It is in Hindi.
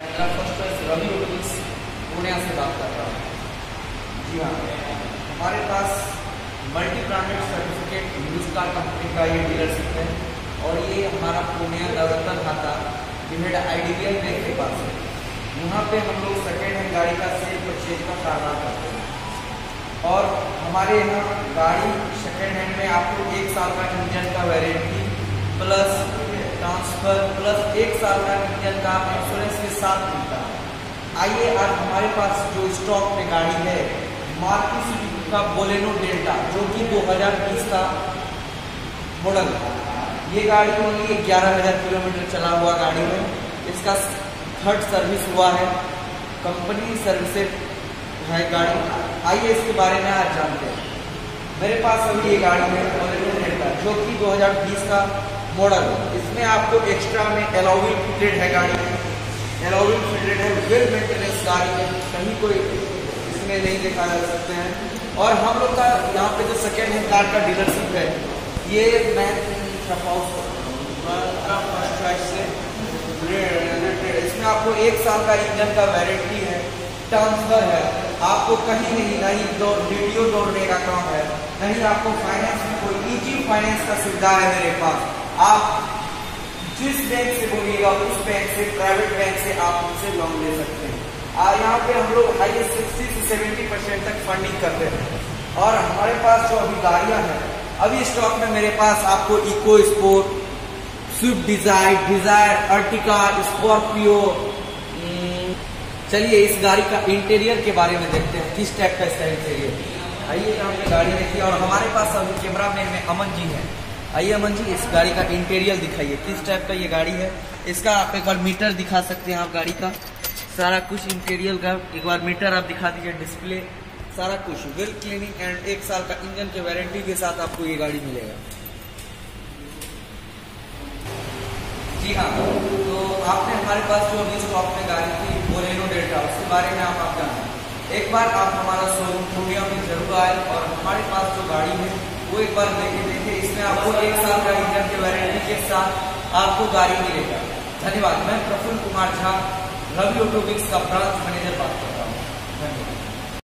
मेरा फ़र्स्ट चॉइस रवि ऑटोमिक्स पूर्णिया से बात कर रहा हूँ। जी हाँ हमारे पास multi branded certificate Hindustan company का ये डीलरशिप है और ये हमारा पूर्णिया नवरत्न खाता डिमेड I D B L bank के पास है। यहाँ पे हम लोग सेकेंड हैंड गाड़ी का सेल परचेज का कारोबार करते हैं। और हमारे यहाँ गाड़ी सेकेंड हैंड में आपको एक साल का इंजन का वारंटी प्लस ट्रांसफ़र प्लस एक साल का इंजन का इंश्योरेंस साथ मिलता है। आइए आज हमारे पास जो स्टॉक में गाड़ी है मारुति का बोलेनो डेल्टा जो कि 2020 का मॉडल है। ये गाड़ी ओनली ग्यारह हज़ार किलोमीटर चला हुआ गाड़ी है। इसका थर्ड सर्विस हुआ है। कंपनी सर्विस है गाड़ी। आइए इसके बारे में आज जानते हैं। मेरे पास अभी ये गाड़ी है बोलेनो डेल्टा जो कि 2020 का मॉडल इसमें आपको एक्स्ट्रा में एलोविल फिटेड है गाड़ी। एलोविल फिटेड है वेल मेंटेनेंस गाड़ी है कहीं कोई इसमें नहीं देखा जा सकते हैं। और हम लोग का यहाँ पे जो सेकेंड हैंड कार का डीलरशिप है, ये मैं इसमें आपको एक साल का इंजन का वारंटी है। ट्रांसफ़र है। आपको कहीं नहीं नहीं दो वीडियो दौड़ने का काम है। नहीं आपको फाइनेंस में कोई इजी फाइनेंस का सुविधा है मेरे पास। आप जिस बैंक से बोलिएगा, उस बैंक से प्राइवेट बैंक से आप उनसे लोन ले सकते हैं। यहाँ पे हम लोग हाईएस्ट सिक्सटी से सेवेंटी परसेंट तक फंडिंग करते हैं। और हमारे पास जो अभी गाड़ियाँ हैं, अभी स्टॉक में मेरे पास आपको EcoSport Swift Dzire Dzire Ertiga Scorpio चलिए इस गाड़ी का इंटीरियर के बारे में देखते हैं, किस टाइप का इसका इंटीरियर आइए यहाँ पे गाड़ी देखिए, और हमारे पास अभी कैमरा मैन में अमन जी है। आइए अमन जी, इस गाड़ी का इंटीरियर दिखाइए। किस टाइप का ये गाड़ी है? इसका आप एक बार मीटर दिखा सकते हैं आप गाड़ी का। सारा कुछ इंटीरियर का, एक बार मीटर आप दिखा दीजिए डिस्प्ले सारा कुछ वेल क्लीनिंग एंड एक साल का इंजन के वारंटी के साथ आपको ये गाड़ी मिलेगा। जी हाँ तो आपने हमारे पास जो अभी स्टॉक में गाड़ी थी बोलेनो डेल्टा उसके बारे में आप आप जाना। एक बार आप हमारा शोरूम पूर्णिया में ज़रूर आए और हमारे पास जो गाड़ी है वो एक बार देखे देखे इसमें आपको एक साल का इंजन के वारंटी के साथ आपको गाड़ी मिलेगा। धन्यवाद। मैं प्रफुल्ल कुमार झा, रवि ऑटोमिक्स का ब्रांच मैनेजर बात कर